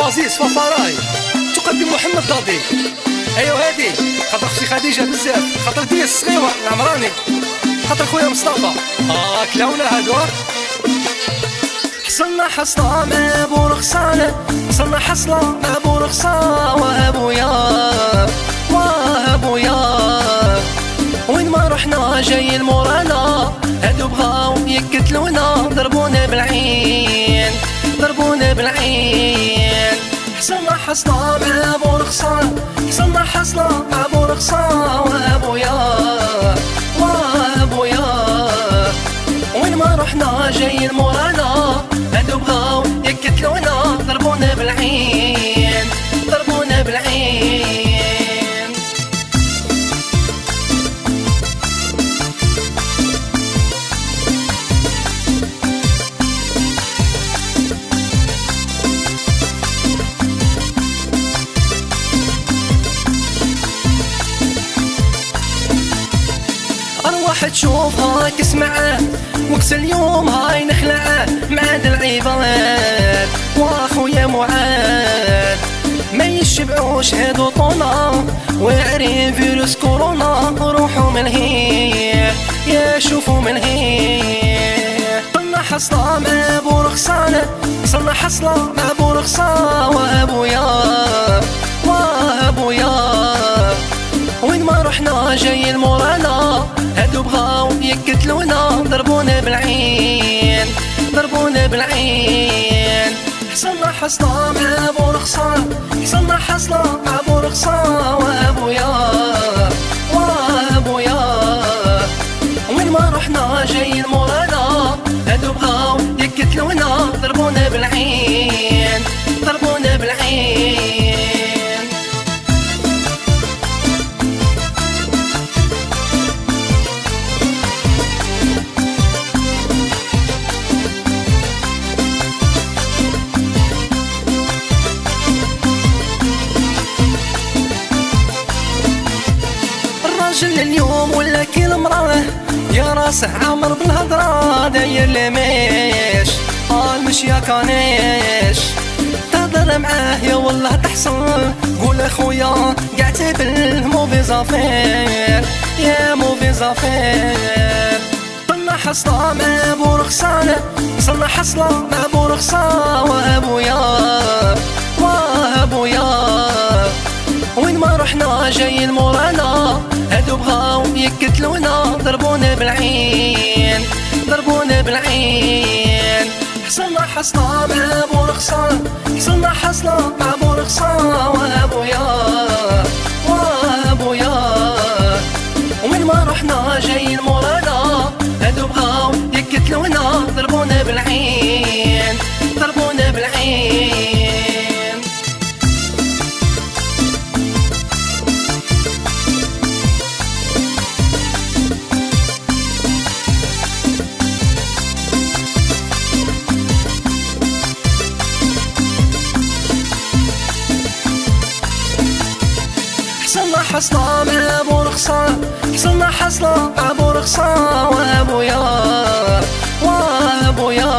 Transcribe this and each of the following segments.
عزيز ففراي تقدم محمد ضادي ايوا هادي. خاطر أختي خديجة بزاف. خاطر دي الصغيرة العمراني. خاطر خويا مصطفى. آه كلاونا هادو. حصلنا حصلة ما أبو رخصانة حصلنا حصلة ما أبو رخصة. وأبويا. وأبويا. وين ما رحنا جاي المورانا. هادو بغاو يقتلونا. ضربونا بالعين. ضربونا بالعين. حصلنا حصلة مع ابو رخصان حصلنا حصلة مع ابو رخصان وأبويا وأبويا. وين ما رحنا جاي المورانا تشوف هاك اسمعه وكس اليوم هاي نخلعه معاد العباد. وأخويا معاد ما يشبعوش هادو طونا وعرين فيروس كورونا روحوا من هي. يا شوفوا من هي. صلنا حصلة مع ابو رخصانة صلنا حصلة بغاو يقتلونا ضربونا بالعين ضربونا بالعين. حصلنا حصلة مع ابو رخصان راسه عامر بالهضرة داير لميش قال مش يا كانيش تهضر معاه يا والله تحصل قول أخويا قعدت بالمو بزافير يا مو بزافير صلنا حصلة مع أبو رخصانة. صلنا حصلة مع أبو رخصة وابويا وابويا وين ما رحنا جاي المورانا هادو بغاو يقتلونا ضربونا بالعين. حصلنا حصلة مع ابو رخصان حصلنا حصلة مع ابو رخصان وابويا وابويا وين ما رحنا جاي المورانا هادو بغاو يقتلونا ضربونا بالعين. حصلة مع أبو رخصان حصلنا حصلة مع أبو رخصان وأبويا وأبويا.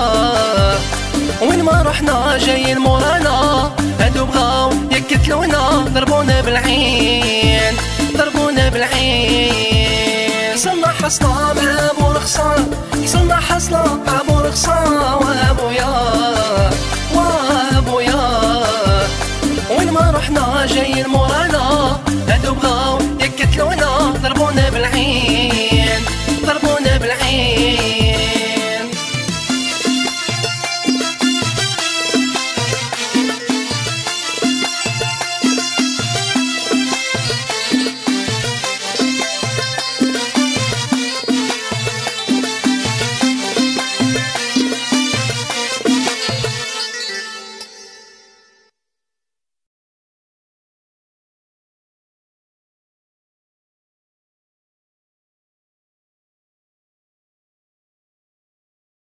وين ما رحنا جاي المورانا هادو بغاو يقتلونا ضربونا بالعين ضربونا بالعين. حصلنا حصلة مع أبو رخصان حصلنا حصلة